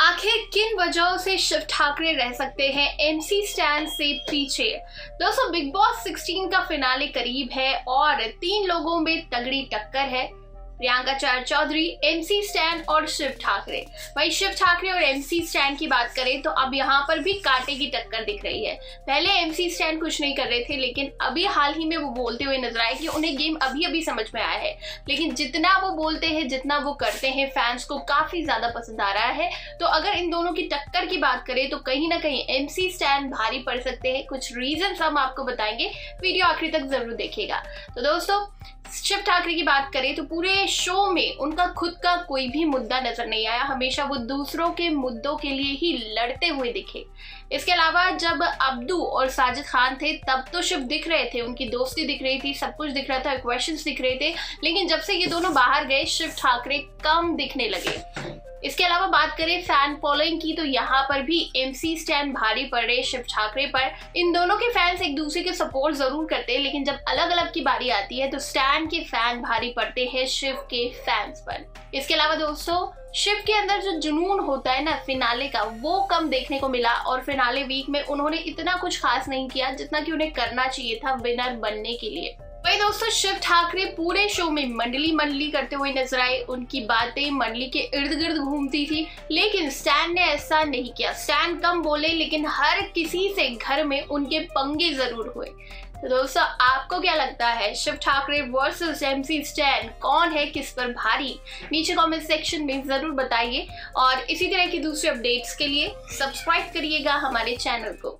आखिर किन वजहों से शिव ठाकरे रह सकते हैं? एमसी स्टैंड से पीछे। दोस्तों बिग बॉस 16 का फिनाले करीब है और तीन लोगों में तगड़ी टक्कर है। प्रियंका चार चौधरी एमसी स्टैन और शिव ठाकरे वही शिव ठाकरे और एमसी स्टैन की बात करें तो अब यहाँ पर भी कांटे की टक्कर दिख रही है। पहले एमसी स्टैन कुछ नहीं कर रहे थे, लेकिन अभी हाल ही में वो बोलते हुए नज़र आए कि उन्हें गेम अभी अभी समझ में आया है। लेकिन जितना वो बोलते हैं, जितना वो करते हैं फैंस को काफ़ी ज़्यादा पसंद आ रहा है। तो अगर इन दोनों की टक्कर की बात करें तो कहीं ना कहीं एमसी स्टैन भारी पड़ सकते हैं। कुछ रीजन हम आपको बताएँगे वीडियो आखिरी तक ज़रूर देखेगा तो दोस्तों शिव ठाकरे की बात करें तो पूरे शो में उनका खुद का कोई भी मुद्दा नज़र नहीं आया। हमेशा वो दूसरों के मुद्दों के लिए ही लड़ते हुए दिखे। इसके अलावा जब अब्दू और साजिद खान थे, तब तो शिव दिख रहे थे, उनकी दोस्ती दिख रही थी, सब कुछ दिख रहा था क्वेश्चन दिख रहे थे। लेकिन जब से ये दोनों बाहर गए, शिव ठाकरे कम दिखने लगे। इसके अलावा बात करें फ़ैन फॉलोइंग की तो यहाँ पर भी एमसी स्टैंड भारी पड़े शिव ठाकरे पर। इन दोनों के फैंस एक दूसरे के सपोर्ट ज़रूर करते हैं, लेकिन जब अलग अलग की बारी आती है तो स्टैंड के फ़ैन भारी पड़ते हैं शिव के फैंस पर। इसके अलावा दोस्तों, शिव के अंदर जो जुनून होता है ना फिनाले का, वो कम देखने को मिला, और फिनाले वीक में उन्होंने इतना कुछ खास नहीं किया जितना कि उन्हें करना चाहिए था विनर बनने के लिए। वही दोस्तों, शिव ठाकरे पूरे शो में मंडली मंडली करते हुए नज़र आए। उनकी बातें मंडली के इर्द गिर्द घूमती थी, लेकिन स्टैन ने ऐसा नहीं किया। स्टैन कम बोले, लेकिन हर किसी से घर में उनके पंगे ज़रूर हुए। तो दोस्तों, आपको क्या लगता है, Shiv Thakare versus MC Stan कौन है, किस पर भारी? नीचे कमेंट सेक्शन में ज़रूर बताइए। और इसी तरह की दूसरे अपडेट्स के लिए सब्सक्राइब करिएगा हमारे चैनल को।